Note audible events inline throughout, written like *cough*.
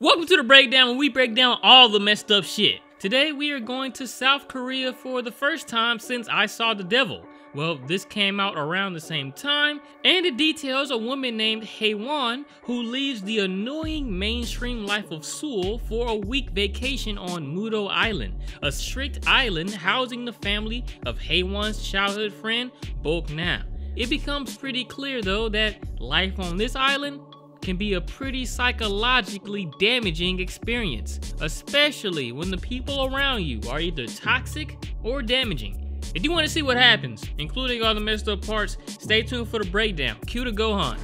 Welcome to the breakdown where we break down all the messed up shit. Today we are going to South Korea for the first time since I Saw the Devil. Well, this came out around the same time, and it details a woman named Haewon who leaves the annoying mainstream life of Seoul for a week vacation on Mudo Island, a strict island housing the family of Haewon's childhood friend, Boknam. It becomes pretty clear though that life on this island can be a pretty psychologically damaging experience, especially when the people around you are either toxic or damaging. If you want to see what happens, including all the messed up parts, stay tuned for the breakdown. Cue to Gohan.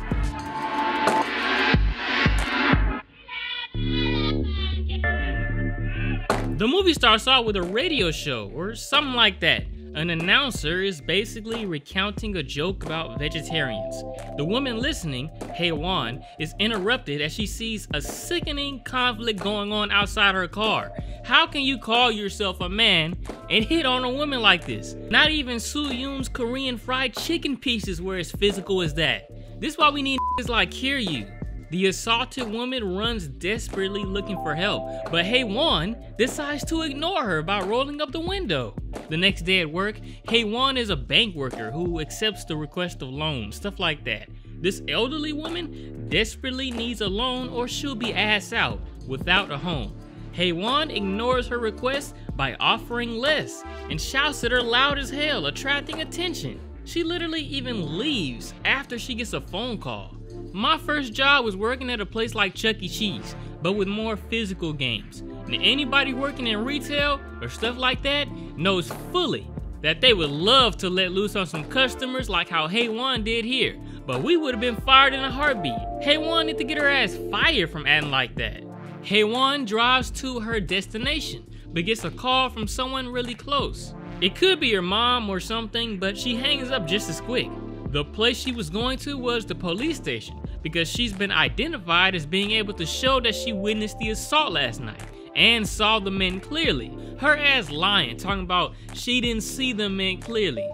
The movie starts out with a radio show or something like that. An announcer is basically recounting a joke about vegetarians. The woman listening, Haewon, is interrupted as she sees a sickening conflict going on outside her car. How can you call yourself a man and hit on a woman like this? Not even Soo Yoon's Korean fried chicken pieces were as physical as that. This is why we need *laughs* like Kiryu. The assaulted woman runs desperately looking for help, but Haewon decides to ignore her by rolling up the window. The next day at work, Haewon is a bank worker who accepts the request of loans, stuff like that. This elderly woman desperately needs a loan or she'll be ass out without a home. Haewon ignores her request by offering less and shouts at her loud as hell, attracting attention. She literally even leaves after she gets a phone call. My first job was working at a place like Chuck E. Cheese, but with more physical games. And anybody working in retail or stuff like that knows fully that they would love to let loose on some customers like how Haewon did here, but we would have been fired in a heartbeat. Haewon need to get her ass fired from acting like that. Haewon drives to her destination, but gets a call from someone really close. It could be her mom or something, but she hangs up just as quick. The place she was going to was the police station because she's been identified as being able to show that she witnessed the assault last night and saw the men clearly. Her ass lying, talking about she didn't see the men clearly.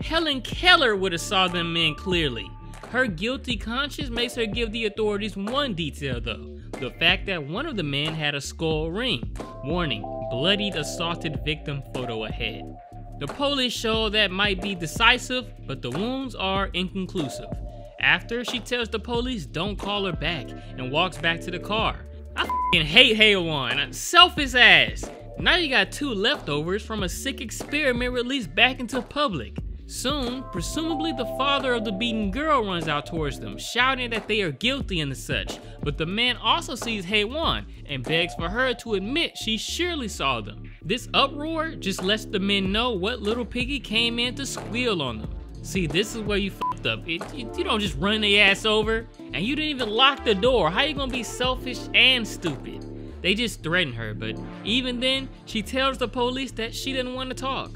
Helen Keller would have saw them men clearly. Her guilty conscience makes her give the authorities one detail though, the fact that one of the men had a skull ring. Warning, bloodied assaulted victim photo ahead. The police show that might be decisive, but the wounds are inconclusive. After, she tells the police don't call her back and walks back to the car. I hate Haewon, selfish ass. Now you got two leftovers from a sick experiment released back into public. Soon, presumably the father of the beaten girl runs out towards them, shouting that they are guilty and such, but the man also sees Haewon and begs for her to admit she surely saw them. This uproar just lets the men know what little piggy came in to squeal on them. See, this is where you fucked up. It, you, you don't just run the ass over, and you didn't even lock the door. How you gonna be selfish and stupid? They just threaten her, but even then, she tells the police that she didn't want to talk.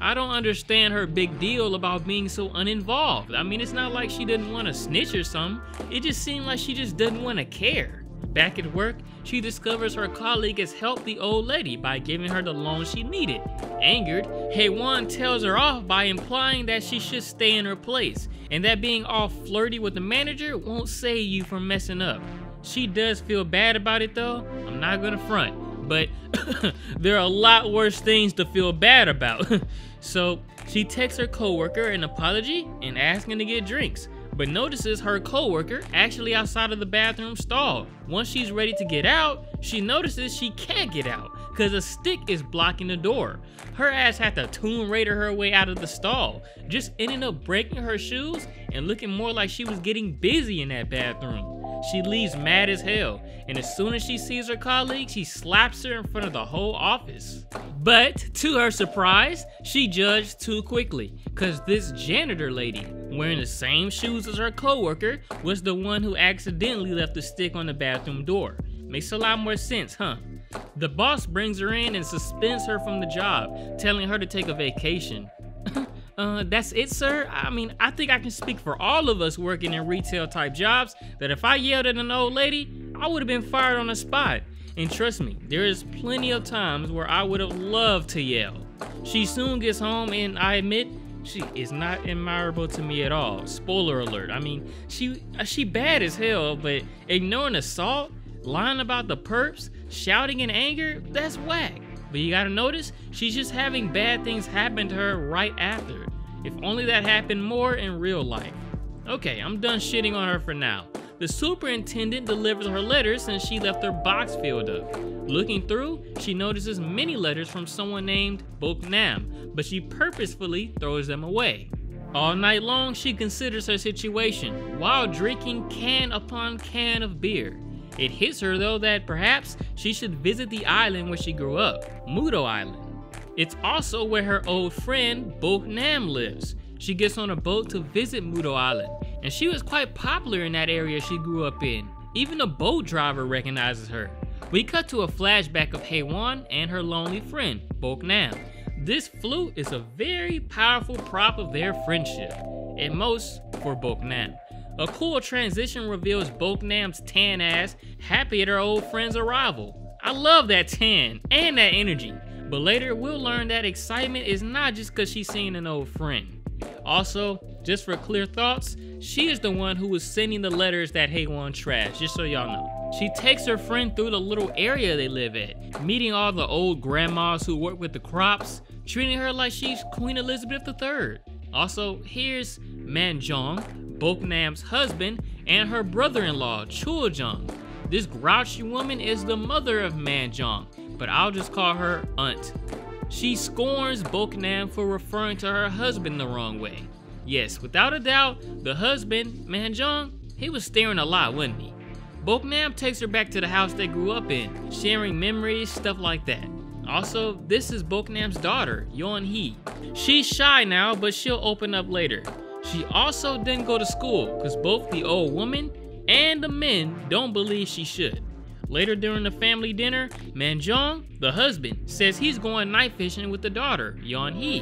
I don't understand her big deal about being so uninvolved. I mean, it's not like she didn't want to snitch or something. It just seemed like she just didn't want to care. Back at work, she discovers her colleague has helped the old lady by giving her the loan she needed. Angered, Haewon tells her off by implying that she should stay in her place, and that being all flirty with the manager won't save you from messing up. She does feel bad about it though, I'm not gonna front but *coughs* there are a lot worse things to feel bad about. *laughs* so she texts her coworker an apology and asking to get drinks, but notices her coworker actually outside of the bathroom stall. Once she's ready to get out, she notices she can't get out because a stick is blocking the door. Her ass had to Tomb Raider her way out of the stall, just ending up breaking her shoes and looking more like she was getting busy in that bathroom. She leaves mad as hell, and as soon as she sees her colleague, she slaps her in front of the whole office. But to her surprise, she judged too quickly, cause this janitor lady, wearing the same shoes as her coworker, was the one who accidentally left the stick on the bathroom door. Makes a lot more sense, huh? The boss brings her in and suspends her from the job, telling her to take a vacation. *laughs* Uh, that's it, sir. I mean, I think I can speak for all of us working in retail type jobs that if I yelled at an old lady, I would have been fired on the spot. And trust me, there is plenty of times where I would have loved to yell. She soon gets home, and I admit she is not admirable to me at all. Spoiler alert. I mean, she uh, she bad as hell, but ignoring assault, Lying about the perps, shouting in anger, that's whack. But you gotta notice, she's just having bad things happen to her right after. If only that happened more in real life. Okay, I'm done shitting on her for now. The superintendent delivers her letters since she left her box filled up. Looking through, she notices many letters from someone named Boknam, but she purposefully throws them away. All night long, she considers her situation while drinking can upon can of beer. It hits her though that perhaps she should visit the island where she grew up, Mudo Island. It's also where her old friend Boknam lives. She gets on a boat to visit Mudo Island, and she was quite popular in that area she grew up in. Even the boat driver recognizes her. We cut to a flashback of Haewon and her lonely friend, Boknam. This flute is a very powerful prop of their friendship, at most for Boknam. A cool transition reveals Boknam's tan ass happy at her old friend's arrival. I love that tan and that energy, but later we'll learn that excitement is not just because she's seeing an old friend. Also, just for clear thoughts, she is the one who was sending the letters that Haewon trashed, just so y'all know. She takes her friend through the little area they live at, meeting all the old grandmas who work with the crops, treating her like she's Queen Elizabeth III. Also, here's Manjong, Boknam's husband, and her brother-in-law, Chuljong. This grouchy woman is the mother of Manjong, but I'll just call her Aunt. She scorns Boknam for referring to her husband the wrong way. Yes, without a doubt, the husband, Manjong, he was staring a lot, wasn't he? Boknam takes her back to the house they grew up in, sharing memories, stuff like that. Also, this is Boknam's daughter, Yeon Hee. She's shy now, but she'll open up later. She also didn't go to school, because both the old woman and the men don't believe she should. Later during the family dinner, Manjong, the husband, says he's going night fishing with the daughter, Yeon Hee.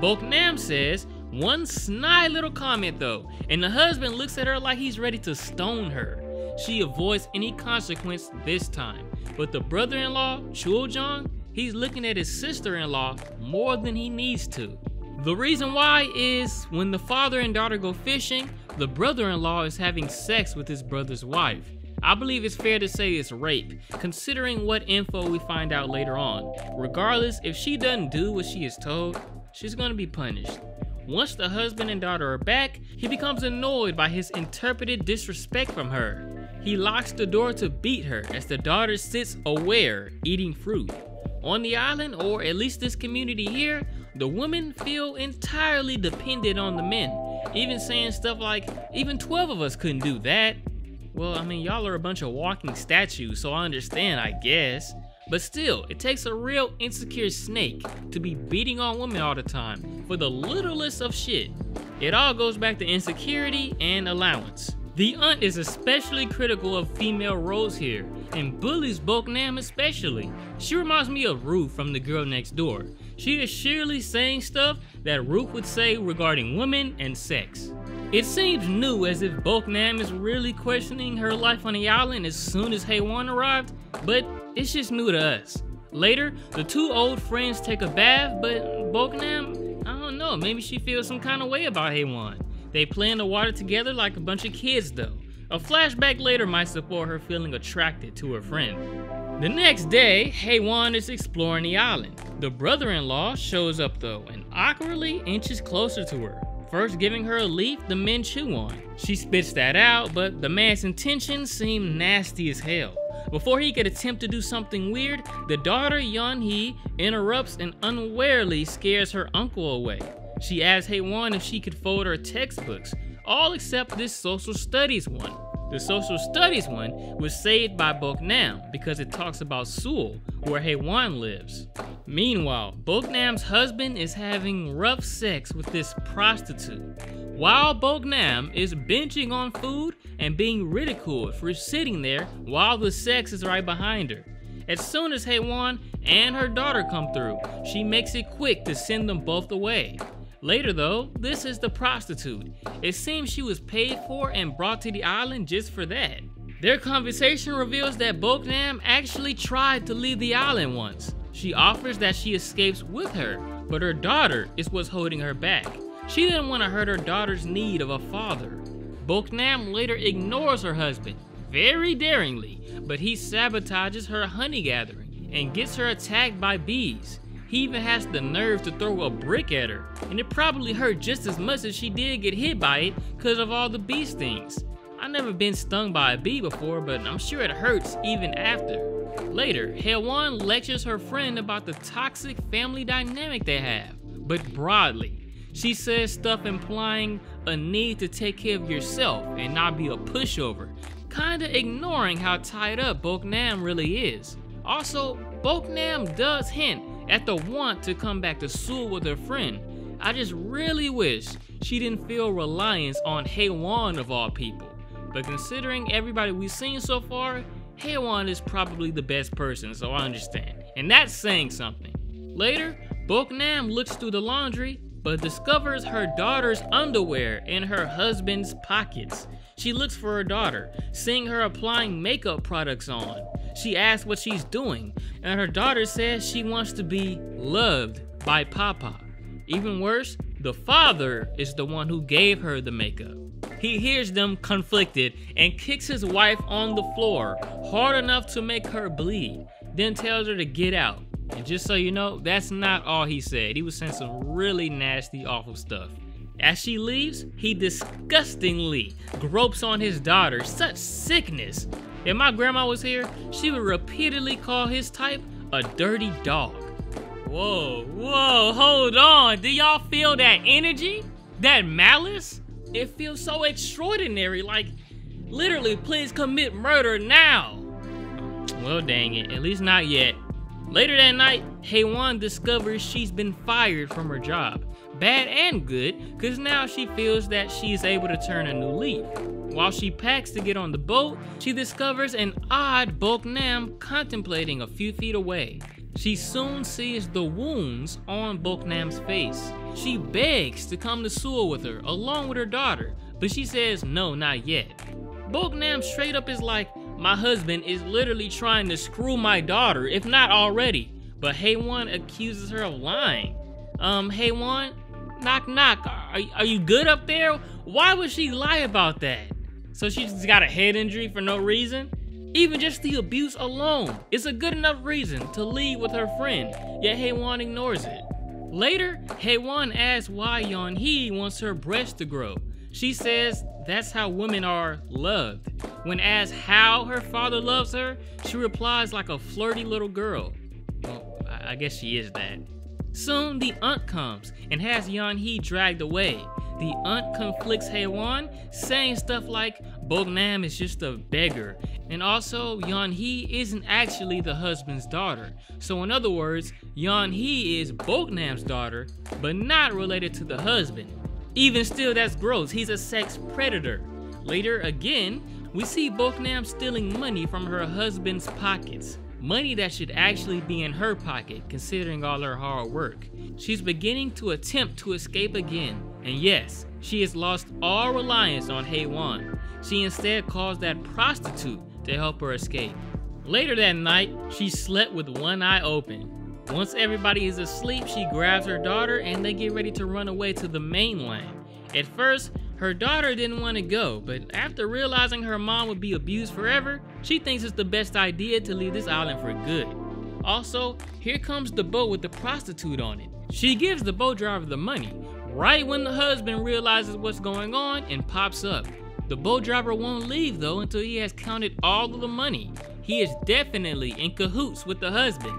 Boknam says one snide little comment though, and the husband looks at her like he's ready to stone her. She avoids any consequence this time, but the brother-in-law, Chuljong, he's looking at his sister-in-law more than he needs to. The reason why is when the father and daughter go fishing, the brother-in-law is having sex with his brother's wife. I believe it's fair to say it's rape, considering what info we find out later on. Regardless, if she doesn't do what she is told, she's gonna be punished. Once the husband and daughter are back, he becomes annoyed by his interpreted disrespect from her. He locks the door to beat her as the daughter sits aware, eating fruit. On the island, or at least this community here, the women feel entirely dependent on the men, even saying stuff like, even 12 of us couldn't do that. Well, I mean, y'all are a bunch of walking statues, so I understand, I guess. But still, it takes a real insecure snake to be beating on women all the time for the littlest of shit. It all goes back to insecurity and allowance. The aunt is especially critical of female roles here, and bullies Boknam especially. She reminds me of Ruth from The Girl Next Door. She is surely saying stuff that Ruth would say regarding women and sex. It seems new as if Boknam is really questioning her life on the island as soon as Haewon arrived, but it's just new to us. Later, the two old friends take a bath, but Boknam, I don't know, maybe she feels some kind of way about Haewon. They play in the water together like a bunch of kids though. A flashback later might support her feeling attracted to her friend. The next day, Haewon is exploring the island. The brother-in-law shows up though and awkwardly inches closer to her first giving her a leaf the men chew on. She spits that out, but the man's intentions seem nasty as hell. Before he could attempt to do something weird, the daughter Yeon Hee interrupts and unwarily scares her uncle away. She asks Haewon if she could fold her textbooks, all except this social studies one. The social studies one was saved by Boknam because it talks about Seoul, where Haewon lives. Meanwhile, Boknam's husband is having rough sex with this prostitute, while Boknam is binging on food and being ridiculed for sitting there while the sex is right behind her. As soon as Haewon and her daughter come through, she makes it quick to send them both away. Later though, this is the prostitute. It seems she was paid for and brought to the island just for that. Their conversation reveals that Boknam actually tried to leave the island once. She offers that she escapes with her, but her daughter is what's holding her back. She didn't want to hurt her daughter's need of a father. Boknam later ignores her husband, very daringly, but he sabotages her honey gathering and gets her attacked by bees. He even has the nerve to throw a brick at her, and it probably hurt just as much as she did get hit by it because of all the bee stings. I've never been stung by a bee before, but I'm sure it hurts even after. Later, Haewon lectures her friend about the toxic family dynamic they have, but broadly. She says stuff implying a need to take care of yourself and not be a pushover, kinda ignoring how tied up Boknam really is. Also, Boknam does hint at the want to come back to Seoul with her friend. I just really wish she didn't feel reliance on Haewon of all people. But considering everybody we've seen so far, Haewon is probably the best person, so I understand. And that's saying something. Later, Boknam looks through the laundry, but discovers her daughter's underwear in her husband's pockets. She looks for her daughter, seeing her applying makeup products on. She asks what she's doing, and her daughter says she wants to be loved by Papa. Even worse, the father is the one who gave her the makeup. He hears them conflicted and kicks his wife on the floor hard enough to make her bleed, then tells her to get out. And just so you know, that's not all he said. He was saying some really nasty, awful stuff. As she leaves, he disgustingly gropes on his daughter. Such sickness. If my grandma was here, she would repeatedly call his type a dirty dog. Whoa, whoa, hold on. Do y'all feel that energy? That malice? It feels so extraordinary, like, literally, please commit murder now. Well, dang it, at least not yet. Later that night, Haewon discovers she's been fired from her job. Bad and good, because now she feels that she's able to turn a new leaf. While she packs to get on the boat, she discovers an odd Boknam contemplating a few feet away. She soon sees the wounds on Boknam's face. She begs to come to Seoul with her, along with her daughter, but she says no, not yet. Boknam straight up is like, my husband is literally trying to screw my daughter, if not already. But Haewon accuses her of lying. Um, Haewon, knock knock, are, are you good up there? Why would she lie about that? So she just got a head injury for no reason? Even just the abuse alone is a good enough reason to leave with her friend, yet Haewon ignores it. Later, Haewon asks why Yeonhee wants her breast to grow. She says that's how women are loved. When asked how her father loves her, she replies like a flirty little girl. Well, I guess she is that. Soon, the aunt comes and has Yeonhee dragged away. The aunt conflicts Haewon, saying stuff like Boknam is just a beggar, and also Yeonhee isn't actually the husband's daughter. So in other words, Yeonhee is Boknam's daughter, but not related to the husband. Even still, that's gross. He's a sex predator. Later, again, we see Boknam stealing money from her husband's pockets. Money that should actually be in her pocket, considering all her hard work. She's beginning to attempt to escape again, and yes, she has lost all reliance on Haewon. She instead calls that prostitute to help her escape. Later that night, she slept with one eye open. Once everybody is asleep, she grabs her daughter and they get ready to run away to the mainland. At first, her daughter didn't want to go, but after realizing her mom would be abused forever, she thinks it's the best idea to leave this island for good. Also, here comes the boat with the prostitute on it. She gives the boat driver the money, right when the husband realizes what's going on and pops up. The boat driver won't leave though until he has counted all of the money. He is definitely in cahoots with the husband.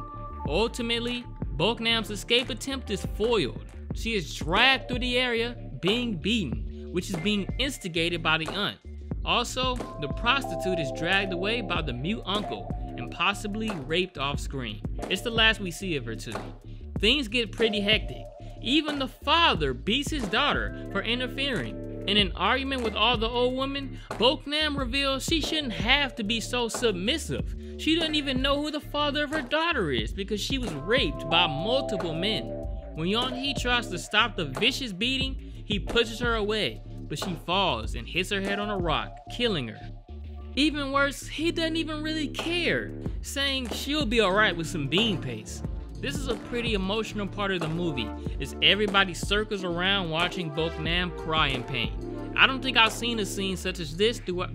Ultimately, Boknam's escape attempt is foiled. She is dragged through the area, being beaten, which is being instigated by the aunt. Also, the prostitute is dragged away by the mute uncle and possibly raped off screen. It's the last we see of her too. Things get pretty hectic. Even the father beats his daughter for interfering. In an argument with all the old women, Boknam reveals she shouldn't have to be so submissive. She doesn't even know who the father of her daughter is because she was raped by multiple men. When Yeonhee tries to stop the vicious beating, he pushes her away, but she falls and hits her head on a rock, killing her. Even worse, he doesn't even really care, saying she'll be alright with some bean paste. This is a pretty emotional part of the movie, as everybody circles around watching Boknam cry in pain. I don't think I've seen a scene such as this throughout.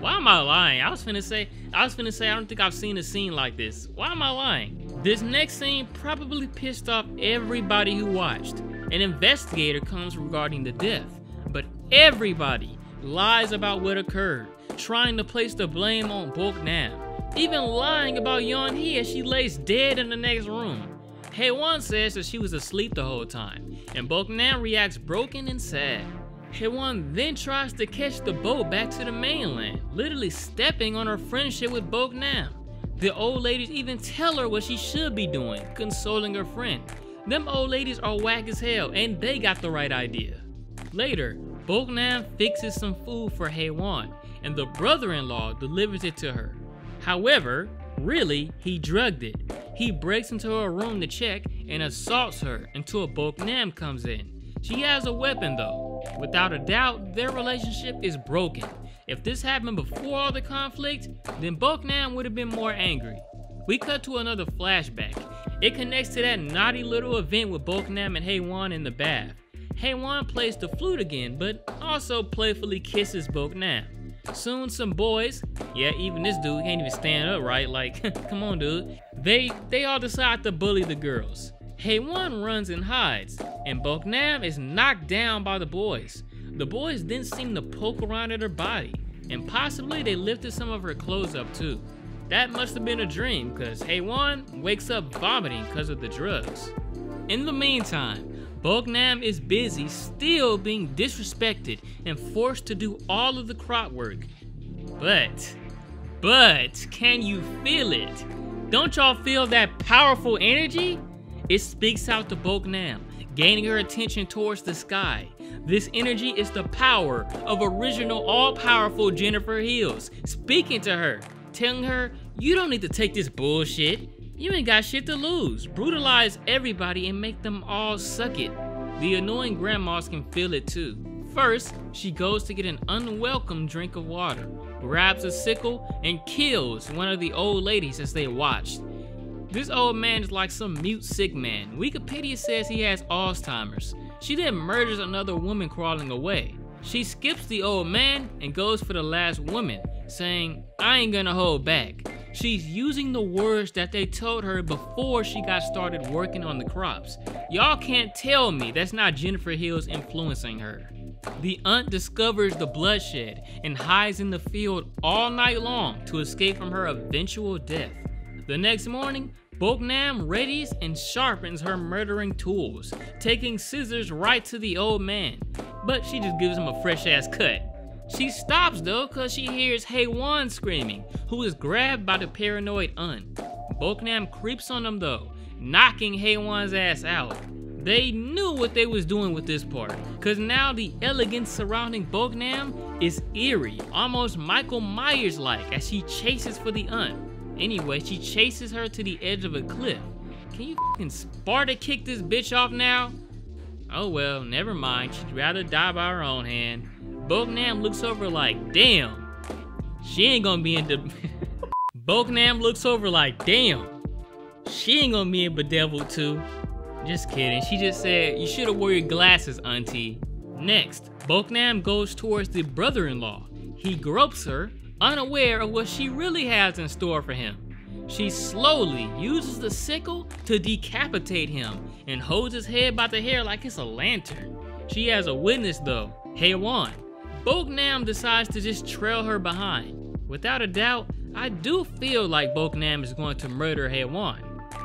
Why am I lying? I was finna say, I was finna say, I don't think I've seen a scene like this. Why am I lying? This next scene probably pissed off everybody who watched. An investigator comes regarding the death, but everybody lies about what occurred, trying to place the blame on Boknam, even lying about Yeon Hee as she lays dead in the next room. Haewon says that she was asleep the whole time, and Boknam reacts broken and sad. Haewon then tries to catch the boat back to the mainland, literally stepping on her friendship with Boknam. The old ladies even tell her what she should be doing, consoling her friend. Them old ladies are whack as hell, and they got the right idea. Later, Boknam fixes some food for Haewon, and the brother-in-law delivers it to her. However, really, he drugged it. He breaks into her room to check and assaults her until Boknam comes in. She has a weapon though. Without a doubt, their relationship is broken. If this happened before all the conflict, then Boknam would have been more angry. We cut to another flashback. It connects to that naughty little event with Boknam and Haewon in the bath. Haewon plays the flute again, but also playfully kisses Boknam. Soon some boys, yeah, even this dude can't even stand up right, like, *laughs* come on dude. They they all decide to bully the girls. Haewon runs and hides, and Boknam is knocked down by the boys. The boys then seem to poke around at her body, and possibly they lifted some of her clothes up too. That must have been a dream, cause Haewon wakes up vomiting because of the drugs. In the meantime, Boknam is busy still being disrespected and forced to do all of the crop work. But, but, can you feel it? Don't y'all feel that powerful energy? It speaks out to Boknam, gaining her attention towards the sky. This energy is the power of original all-powerful Jennifer Hills, speaking to her, telling her, you don't need to take this bullshit. You ain't got shit to lose. Brutalize everybody and make them all suck it. The annoying grandmas can feel it too. First, she goes to get an unwelcome drink of water, grabs a sickle, and kills one of the old ladies as they watched. This old man is like some mute sick man. Wikipedia says he has Alzheimer's. She then murders another woman crawling away. She skips the old man and goes for the last woman, saying, I ain't gonna hold back. She's using the words that they told her before she got started working on the crops. Y'all can't tell me that's not Jennifer Hills influencing her. The aunt discovers the bloodshed and hides in the field all night long to escape from her eventual death. The next morning, Boknam readies and sharpens her murdering tools, taking scissors right to the old man, but she just gives him a fresh ass cut. She stops though cause she hears Haewon screaming, who is grabbed by the paranoid aunt. Boknam creeps on them though, knocking Haewon's ass out. They knew what they was doing with this part, cause now the elegance surrounding Boknam is eerie, almost Michael Myers-like as she chases for the aunt. Anyway, she chases her to the edge of a cliff. Can you fucking Sparta kick this bitch off now? Oh well, never mind. She'd rather die by her own hand. Boknam looks over like, damn. She ain't gonna be in the... *laughs* Boknam looks over like, damn. She ain't gonna be in Bedevilled too. Just kidding. She just said, you should've wore your glasses, auntie. Next, Boknam goes towards the brother-in-law. He gropes her unaware of what she really has in store for him. She slowly uses the sickle to decapitate him and holds his head by the hair like it's a lantern. She has a witness though, Haewon. Boknam decides to just trail her behind. Without a doubt, I do feel like Boknam is going to murder Haewon.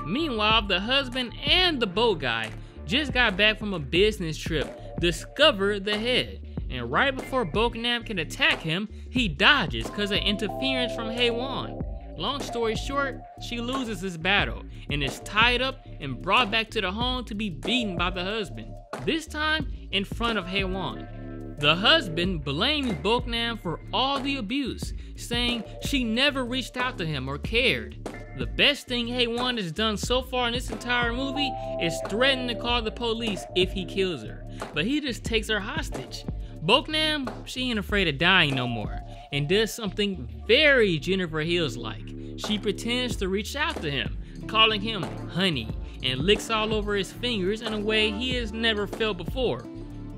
Meanwhile, the husband and the boat guy just got back from a business trip, discover the head and right before Boknam can attack him, he dodges because of interference from Haewon. Long story short, she loses this battle and is tied up and brought back to the home to be beaten by the husband, this time in front of Haewon. The husband blames Boknam for all the abuse, saying she never reached out to him or cared. The best thing Haewon has done so far in this entire movie is threaten to call the police if he kills her, but he just takes her hostage. Boknam, she ain't afraid of dying no more, and does something very Jennifer Hills like. She pretends to reach out to him, calling him honey, and licks all over his fingers in a way he has never felt before.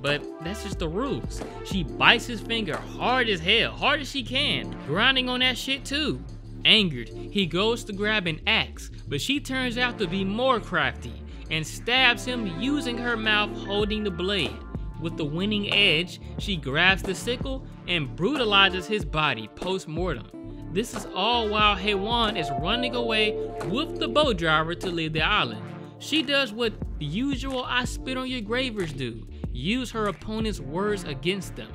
But that's just the rules. She bites his finger hard as hell, hard as she can, grinding on that shit too. Angered, he goes to grab an axe, but she turns out to be more crafty and stabs him using her mouth holding the blade. With the winning edge, she grabs the sickle and brutalizes his body post-mortem. This is all while Haewon is running away with the boat driver to leave the island. She does what the usual I spit on your gravers do, use her opponent's words against them.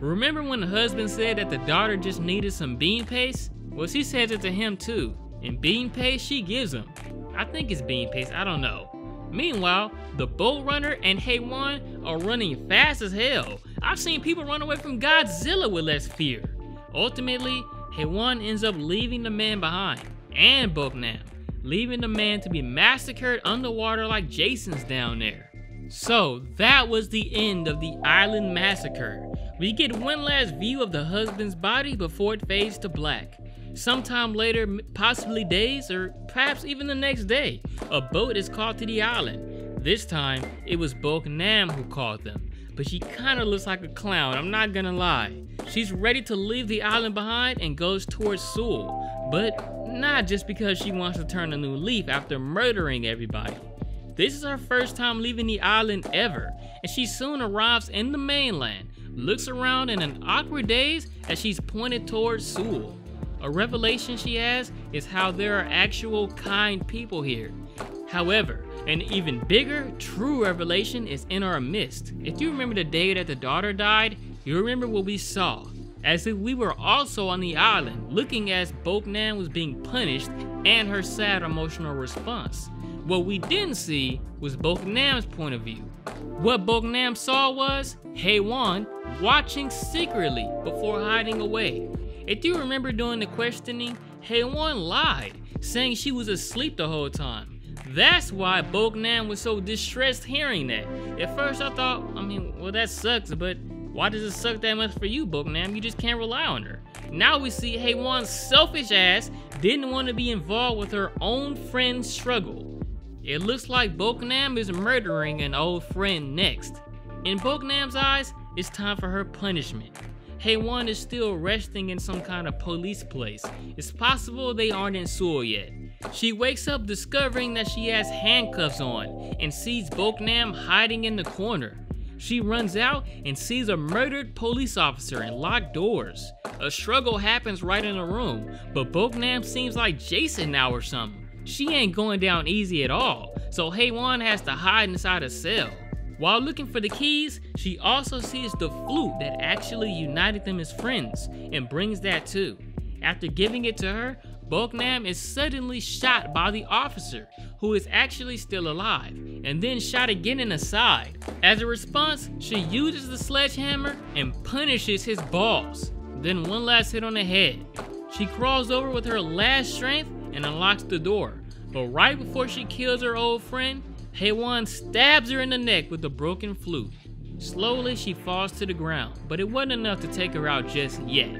Remember when the husband said that the daughter just needed some bean paste? Well, she says it to him too. And bean paste she gives him. I think it's bean paste, I don't know. Meanwhile, the boat runner and Haewon are running fast as hell. I've seen people run away from Godzilla with less fear. Ultimately, Haewon ends up leaving the man behind, and Boknam, leaving the man to be massacred underwater like Jason's down there. So, that was the end of the island massacre. We get one last view of the husband's body before it fades to black. Sometime later, possibly days, or perhaps even the next day, a boat is called to the island. This time, it was Boknam who called them, but she kinda looks like a clown, I'm not gonna lie. She's ready to leave the island behind and goes towards Seoul, but not just because she wants to turn a new leaf after murdering everybody. This is her first time leaving the island ever, and she soon arrives in the mainland, looks around in an awkward daze as she's pointed towards Seoul. A revelation she has is how there are actual kind people here. However, an even bigger, true revelation is in our midst. If you remember the day that the daughter died, you remember what we saw, as if we were also on the island, looking as Boknam was being punished and her sad emotional response. What we didn't see was Boknam's point of view. What Boknam saw was Haewon watching secretly before hiding away. If you remember during the questioning, Haewon lied, saying she was asleep the whole time. That's why Boknam was so distressed hearing that. At first I thought, I mean, well that sucks, but why does it suck that much for you, Boknam? You just can't rely on her. Now we see Haewon's selfish ass didn't want to be involved with her own friend's struggle. It looks like Boknam is murdering an old friend next. In Boknam's eyes, it's time for her punishment. Haewon is still resting in some kind of police place. It's possible they aren't in Seoul yet. She wakes up discovering that she has handcuffs on and sees Boknam hiding in the corner. She runs out and sees a murdered police officer and locked doors. A struggle happens right in the room, but Boknam seems like Jason now or something. She ain't going down easy at all, so Haewon has to hide inside a cell. While looking for the keys, she also sees the flute that actually united them as friends and brings that too. After giving it to her, Boknam is suddenly shot by the officer, who is actually still alive, and then shot again in the side. As a response, she uses the sledgehammer and punishes his balls. Then one last hit on the head. She crawls over with her last strength and unlocks the door. But right before she kills her old friend, Haewon stabs her in the neck with a broken flute. Slowly, she falls to the ground, but it wasn't enough to take her out just yet.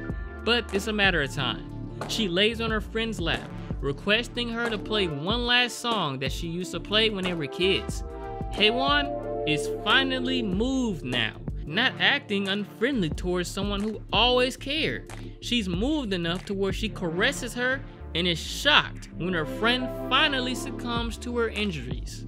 But it's a matter of time. She lays on her friend's lap, requesting her to play one last song that she used to play when they were kids. Haewon is finally moved now, not acting unfriendly towards someone who always cared. She's moved enough to where she caresses her and is shocked when her friend finally succumbs to her injuries.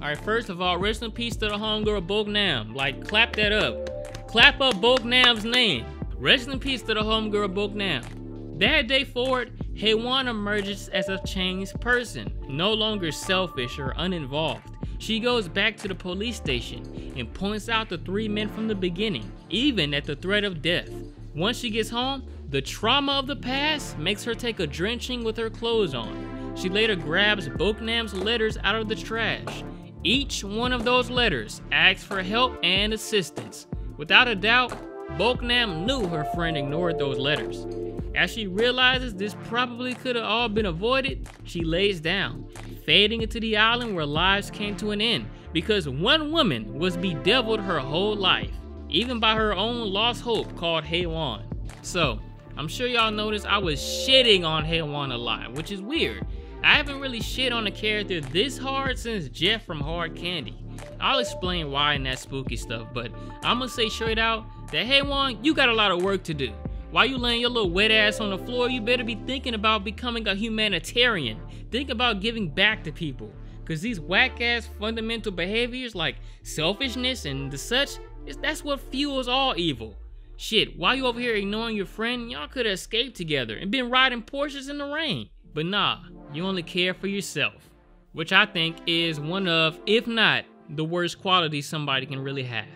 Alright, first of all, rest in peace to the homegirl Boknam. Like, clap that up. Clap up Boknam's name. Rest in peace to the homegirl Boknam. That day forward, Haewon emerges as a changed person, no longer selfish or uninvolved. She goes back to the police station and points out the three men from the beginning, even at the threat of death. Once she gets home, the trauma of the past makes her take a drenching with her clothes on. She later grabs Boknam's letters out of the trash. Each one of those letters asks for help and assistance. Without a doubt, Boknam knew her friend ignored those letters. As she realizes this probably could have all been avoided, she lays down, fading into the island where lives came to an end because one woman was bedeviled her whole life, even by her own lost hope called Haewon. So, I'm sure y'all noticed I was shitting on Haewon a lot, which is weird. I haven't really shit on a character this hard since Jeff from Hard Candy. I'll explain why in that spooky stuff, but I'm gonna say straight out that Haewon, you got a lot of work to do. While you laying your little wet ass on the floor, you better be thinking about becoming a humanitarian. Think about giving back to people. Cause these whack ass fundamental behaviors like selfishness and the such, that's what fuels all evil. Shit, while you over here ignoring your friend, y'all could have escaped together and been riding Porsches in the rain. But nah, you only care for yourself. Which I think is one of, if not, the worst qualities somebody can really have.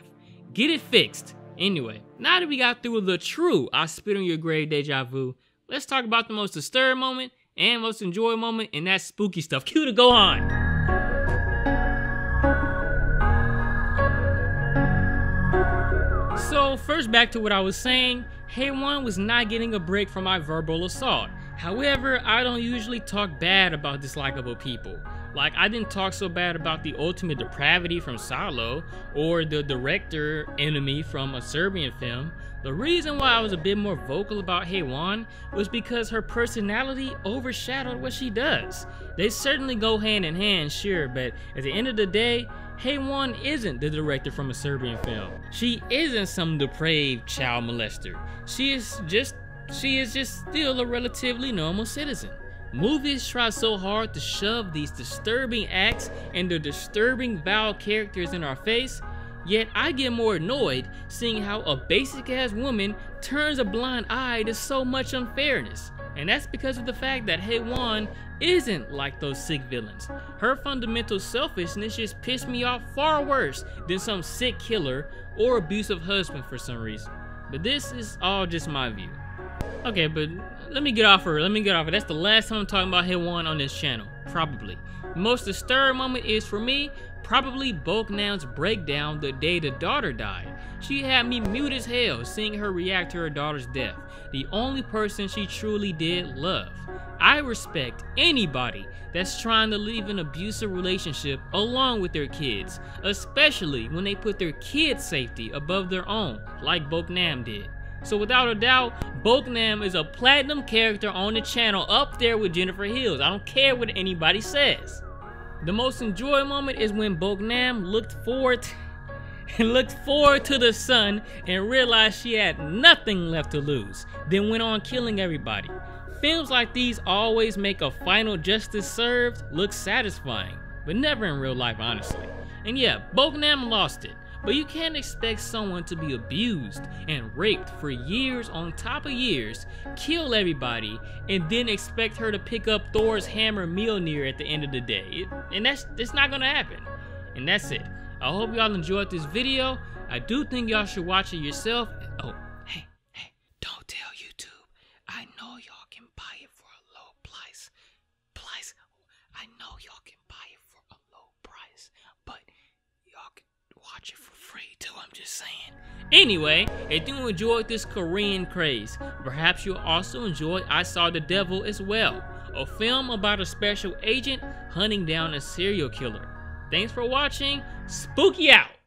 Get it fixed. Anyway, now that we got through the true I spit on your grave deja vu, let's talk about the most disturbed moment and most enjoyable moment in that spooky stuff. Cue to go first back to what I was saying, Haewon was not getting a break from my verbal assault. However, I don't usually talk bad about dislikable people. Like, I didn't talk so bad about the ultimate depravity from Salo or the director enemy from a Serbian film. The reason why I was a bit more vocal about Haewon was because her personality overshadowed what she does. They certainly go hand in hand, sure, but at the end of the day, Haewon isn't the director from a Serbian film. She isn't some depraved child molester. She is just she is just still a relatively normal citizen. Movies try so hard to shove these disturbing acts and the disturbing vile characters in our face, yet I get more annoyed seeing how a basic ass woman turns a blind eye to so much unfairness. And that's because of the fact that Haewon isn't like those sick villains. Her fundamental selfishness just pissed me off far worse than some sick killer or abusive husband for some reason. But this is all just my view. Okay, but let me get off her. Let me get off her. That's the last time I'm talking about Haewon on this channel. Probably. Most disturbing moment is for me, probably Boknam's breakdown the day the daughter died. She had me mute as hell seeing her react to her daughter's death. The only person she truly did love. I respect anybody that's trying to leave an abusive relationship along with their kids, especially when they put their kids' safety above their own, like Boknam did. So without a doubt, Boknam is a platinum character on the channel up there with Jennifer Hills. I don't care what anybody says. The most enjoyable moment is when Boknam looked forward and *laughs* looked forward to the sun and realized she had nothing left to lose, then went on killing everybody. Films like these always make a final justice served look satisfying, but never in real life honestly. And yeah, Boknam lost it. But you can't expect someone to be abused and raped for years on top of years, kill everybody, and then expect her to pick up Thor's hammer Mjolnir at the end of the day. It, and that's, that's not gonna happen. And that's it. I hope y'all enjoyed this video. I do think y'all should watch it yourself. Oh, hey, hey, don't tell YouTube. I know y'all can buy it for a low price. Price. I know y'all can buy it for a low price, but y'all can watch it for free too. I'm just saying. Anyway, if you enjoyed this Korean craze, perhaps you'll also enjoy I Saw the Devil as well, a film about a special agent hunting down a serial killer. Thanks for watching. Spooky out.